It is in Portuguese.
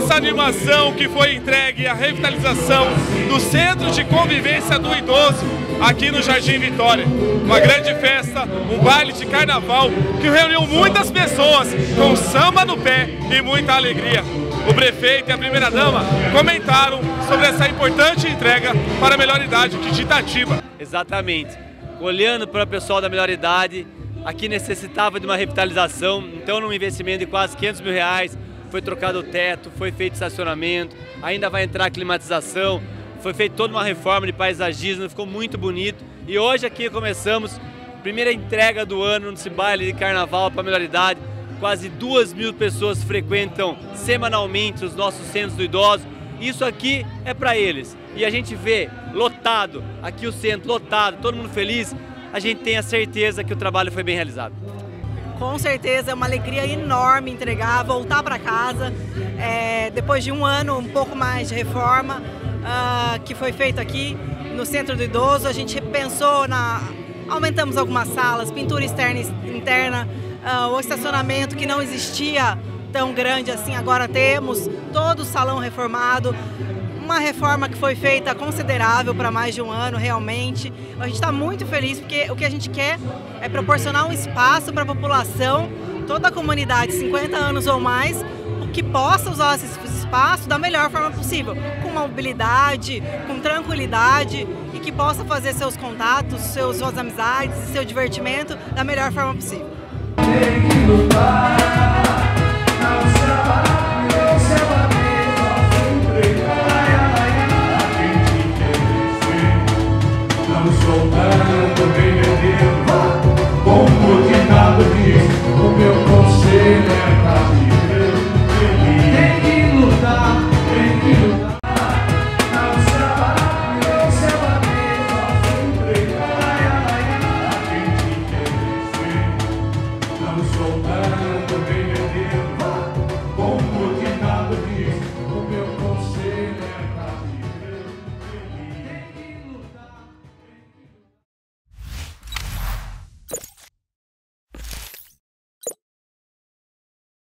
essa animação que foi entregue a revitalização do Centro de Convivência do Idoso aqui no Jardim Vitória. Uma grande festa, um baile de carnaval que reuniu muitas pessoas com samba no pé e muita alegria. O prefeito e a primeira-dama comentaram sobre essa importante entrega para a melhor idade de Itatiba. Exatamente. Olhando para o pessoal da melhor idade, aqui necessitava de uma revitalização, então num investimento de quase 500 mil reais, foi trocado o teto, foi feito estacionamento, ainda vai entrar climatização, foi feita toda uma reforma de paisagismo, ficou muito bonito. E hoje aqui começamos a primeira entrega do ano nesse baile de carnaval para a melhor idade. Quase duas mil pessoas frequentam semanalmente os nossos centros do idoso. Isso aqui é para eles. E a gente vê lotado, aqui o centro lotado, todo mundo feliz. A gente tem a certeza que o trabalho foi bem realizado. Com certeza é uma alegria enorme entregar, voltar para casa, é, depois de um ano, um pouco mais de reforma uh, que foi feito aqui no Centro do Idoso. A gente pensou na... aumentamos algumas salas, pintura externa interna, uh, o estacionamento que não existia tão grande assim, agora temos todo o salão reformado, uma reforma que foi feita considerável para mais de um ano, realmente. A gente está muito feliz porque o que a gente quer é proporcionar um espaço para a população, toda a comunidade, 50 anos ou mais, que possa usar esse espaço da melhor forma possível, com mobilidade, com tranquilidade e que possa fazer seus contatos, seus, suas amizades, seu divertimento da melhor forma possível.